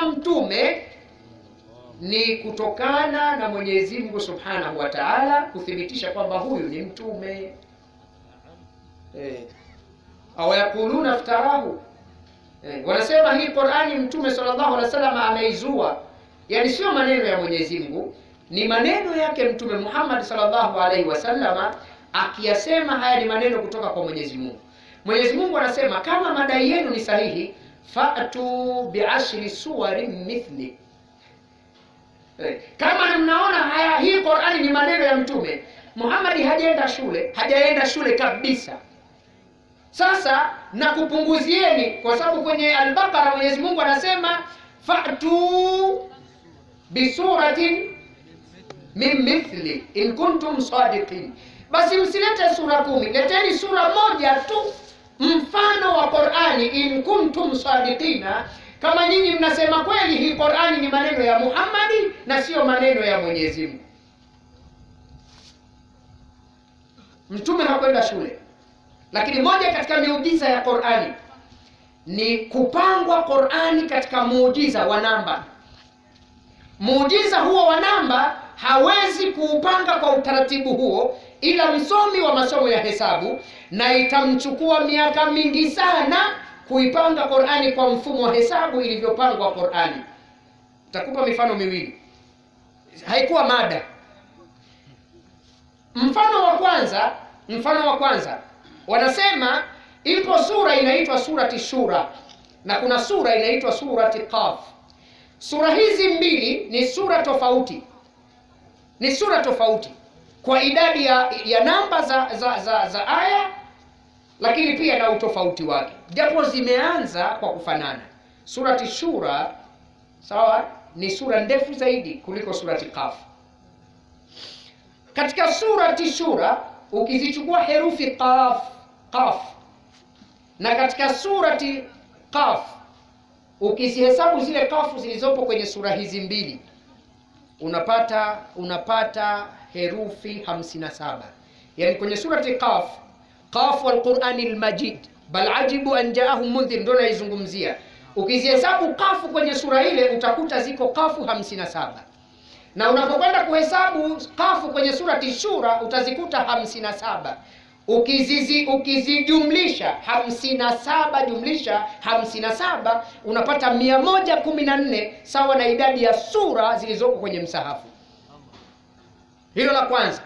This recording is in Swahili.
na mtume ni kutokana na Mwenyezi Mungu Subhanahu wa Ta'ala kuthibitisha kwamba huyu ni mtume eh. Au yakuluna iftarahu eh. Wanasema hii Qur'ani mtume sallallahu alaihi wasallam ameizua, yani sio maneno ya Mwenyezi Mungu, ni maneno yake mtume Muhammad sallallahu alaihi wasallama akiyasema haya ni maneno kutoka kwa Mwenyezi Mungu. Mwenyezi Mungu anasema kama madai yenu ni sahihi, fa'tu bi'ashri suwarin mithli. Eh, kama mnaona haya hii Qur'ani ni maneno ya mtume. Muhammad, hajaenda shule, hajaenda shule kabisa. Sasa nakupunguzieni kwa sababu kwenye Al-Baqara Mwenyezi Mungu anasema fa'tu bisuratin min mithli in kuntum sadiqin, basi msilete sura kumi, leteni sura moja tu mfano wa Qur'ani, in kuntum sadiqina kama nyinyi mnasema kweli hii Qur'ani ni maneno ya Muhammadi na siyo maneno ya Mwenyezi Mungu. Mtume hakwenda shule, lakini moja katika miujiza ya Qur'ani ni kupangwa Qur'ani katika muujiza wa namba. Muujiza huo wa namba hawezi kuupanga kwa utaratibu huo ila msomi wa masomo ya hesabu, na itamchukua miaka mingi sana kuipanga Qur'ani kwa mfumo wa hesabu ilivyopangwa Qur'ani. Nitakupa mifano miwili, haikuwa mada. Mfano wa kwanza, mfano wa kwanza wanasema ipo sura inaitwa surati Shura na kuna sura inaitwa surati Qaf. Sura hizi mbili ni sura tofauti, ni sura tofauti kwa idadi ya, ya namba za, za, za, za aya lakini pia na utofauti wake, japo zimeanza kwa kufanana. Surati Shura sawa, ni sura ndefu zaidi kuliko surati Qaf. Katika surati Shura ukizichukua herufi qaf qaf, na katika surati Qaf ukizihesabu zile kafu zilizopo kwenye sura hizi mbili unapata unapata herufi 57. Yani kwenye surati Qaf Qaf wal Qur'anil bal ajibu an jaahum mundhir, ndo naizungumzia. Ukizihesabu kafu kwenye sura ile utakuta ziko kafu 57, na unapokwenda kuhesabu kafu kwenye surati Shura utazikuta 57. Ukizizi ukizijumlisha 57 jumlisha 57 unapata 114 sawa na idadi ya sura zilizoko kwenye msahafu. Hilo la kwanza.